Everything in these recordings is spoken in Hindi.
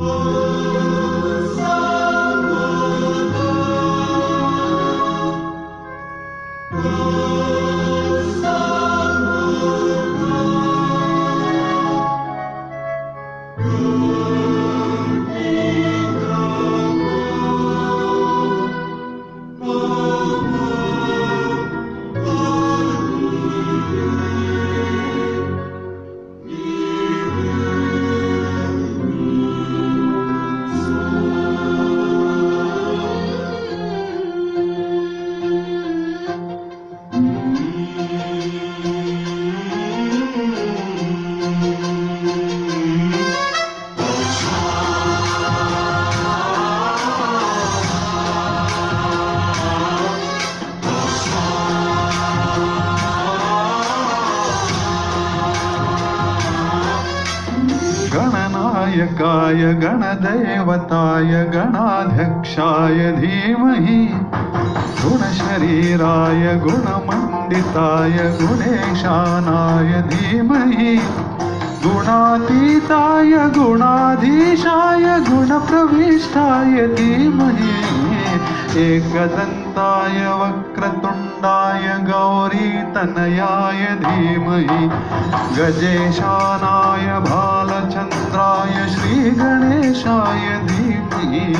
Oh. गणनायकाय गणदेवताय गणाध्यक्षाय धीमहि गुणशरीराय गुणमण्डिताय गुणेशानाय धीमहि गुणातीताय गुणाधीशाय गुणप्रविष्टाय धीमहि। एकदन्ताय वक्रतुण्डाय गौरीतनयाय धीमहि। गजेशानाय भालचन्द्राय श्रीगणेशाय धीमहि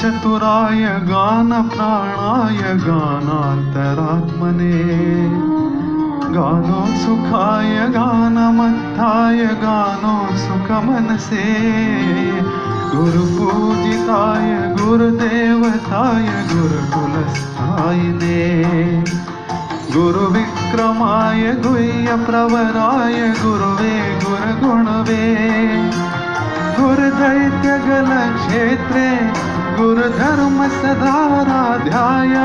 गानचतुराय गानप्राणाय गानान्तरात्मने। गानो सुखाय गानमत्थाय गानो सुखमनसे। गुरुपूजिताय गुरुदेवताय गुरुकुलस्थाय ने। गुरु गुरुकुलस्थायिने गुरुविक्रमाय गुह्यप्रवराय, गुरुवे, गुरुगुणवे। दैत्यगलक्षेत्रे गुरुधर्म सदाराध्याय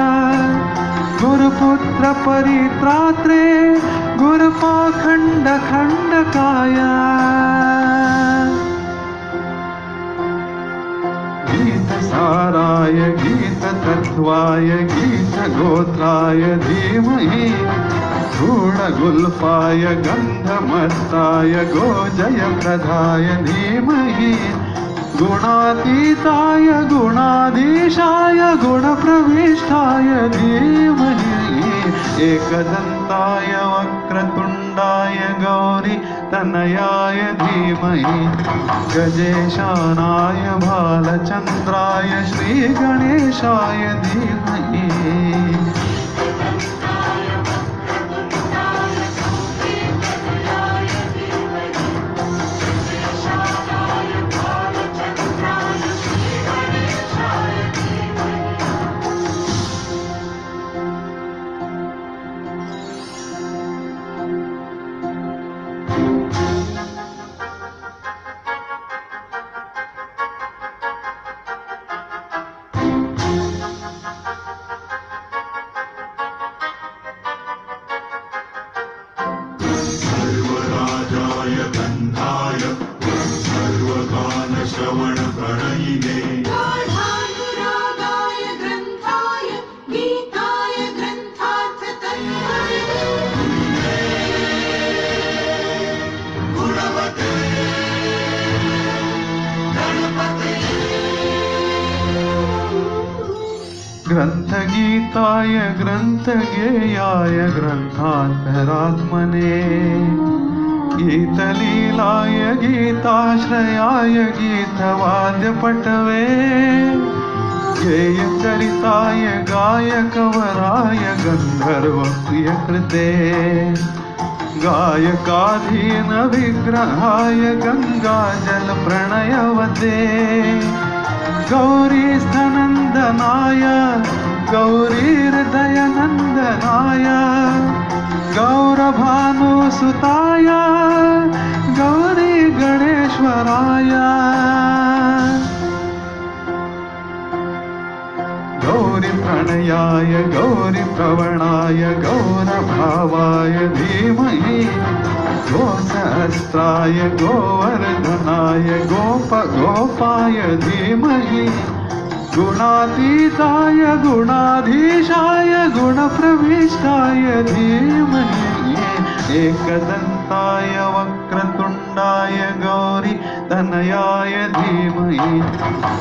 गुरुपुत्रपरित्रात्रे गुरुपाखण्डखण्डकाय। गीतसाराय गीततत्त्वाय गीतगोत्राय धीमहि गूढगुल्फाय गन्धमत्ताय गोजयप्रदाय धीमहि, गुणातीताय, गुणाधीशाय, गुणप्रविष्टाय, धीमहि, एकदन्ताय, वक्रतुण्डाय, गौरी तनयाय, धीमहि, गजेशानाय भालचन्द्राय श्रीगणेशाय, धीमहि। ग्रन्थगीताय ग्रन्थगेयाय ग्रन्थान्तरात्मने गीतलीलाय गीताश्रयाय गीतवाद्यपटवे। गेयचरिताय गायकवराय गन्धर्वप्रियकृते। गायकाधीन विग्रहाय गङ्गाजलप्रणयवते गौरीस्थनन्दनाय गौरीहृदयनन्दनाय गौरभानुसुताय गौरी गणेश्वराय। गौरीप्रणयाय गौरीप्रवणाय गौरभावाय धीमहि गोसहस्राय गोवर्धनाय गोप गोपाय धीमहि गुणातीताय गुणाधीशाय गुणप्रविष्टाय धीमहि एकदन्ताय वक्रतुण्डाय गौरी तनयाय धीमहि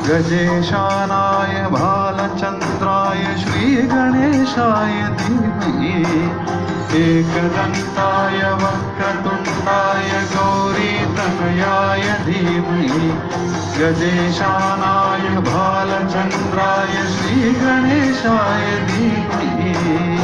गजेशानाय बालचन्द्राय श्रीगणेशाय धीमहि एकदन्ताय वक्रतुण्डाय गजेशानाय श्री श्रीगणेशाय धीमहि